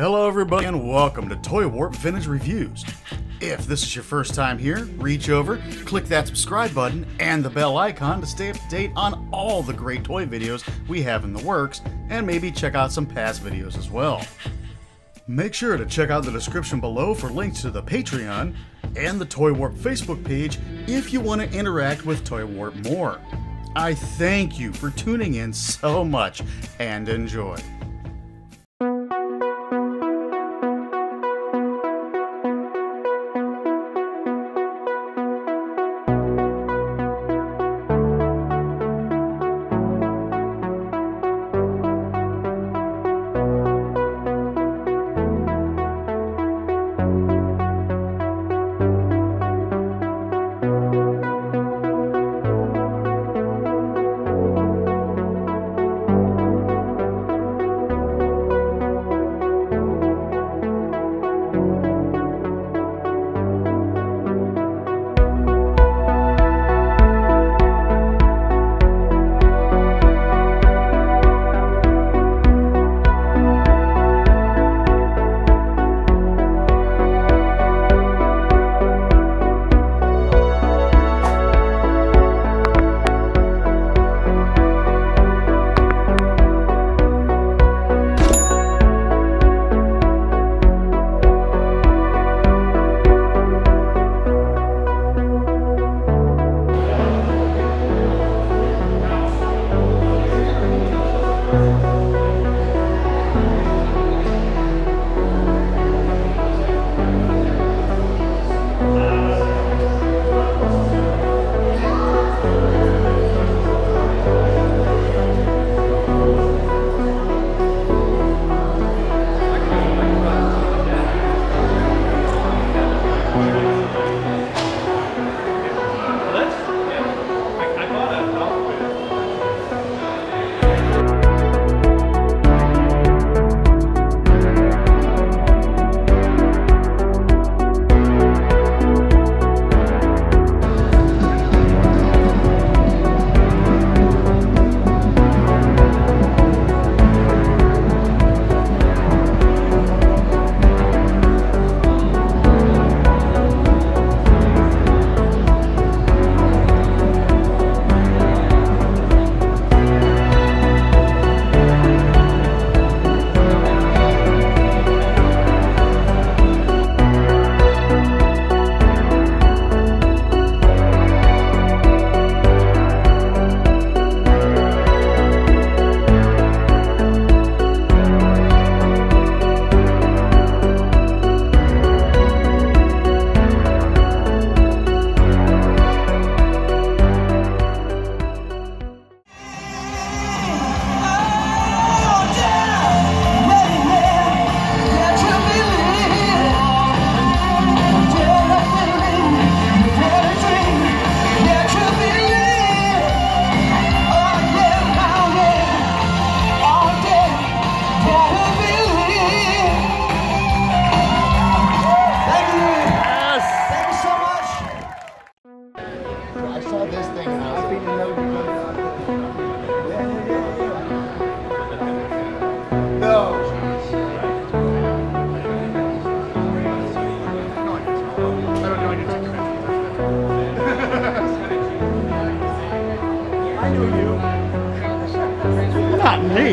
Hello, everybody, and welcome to Toy Warp Vintage Reviews. If this is your first time here, reach over, click that subscribe button and the bell icon to stay up to date on all the great toy videos we have in the works, and maybe check out some past videos as well. Make sure to check out the description below for links to the Patreon and the Toy Warp Facebook page if you want to interact with Toy Warp more. I thank you for tuning in so much and enjoy.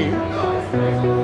you.